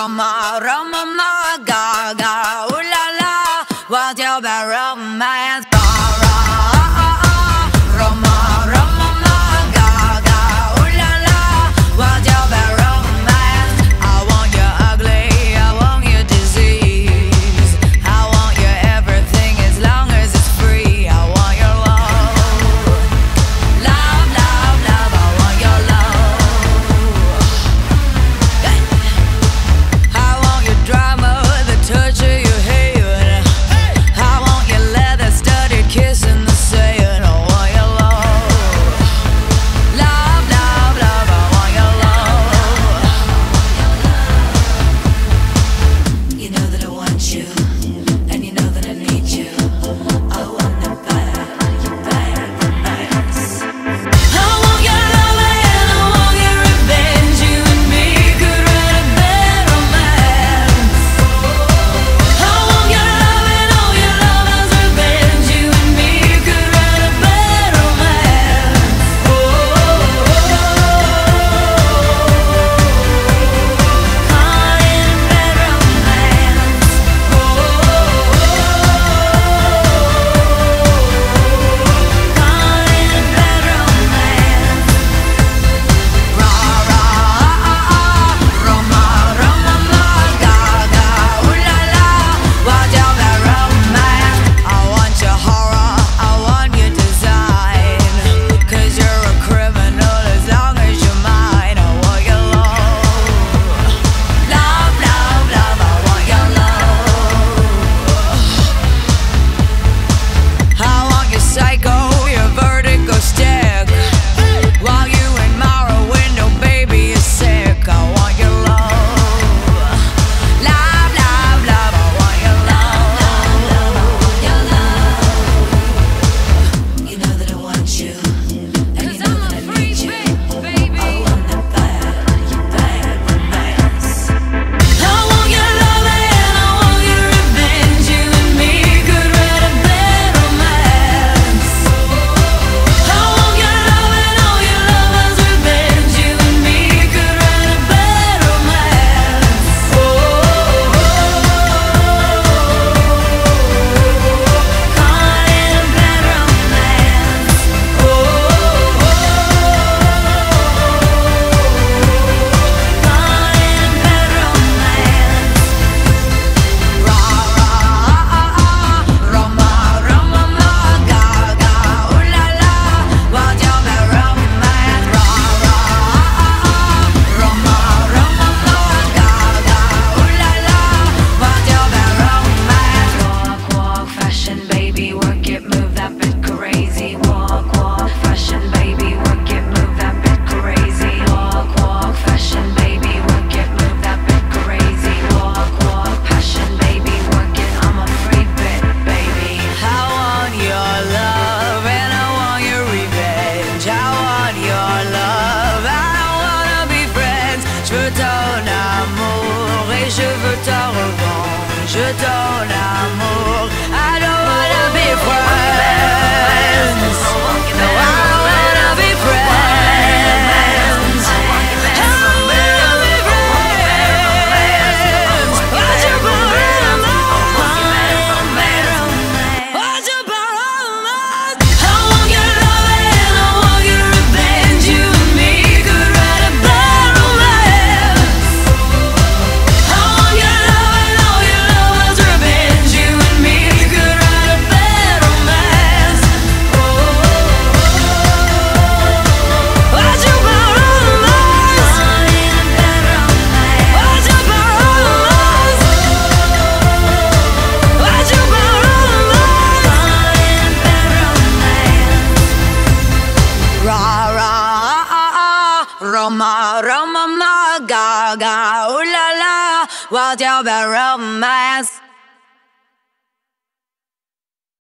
Roma, Roma, Roma. je donne à mon Roma, Roma, Gaga, ooh la la, what's your romance?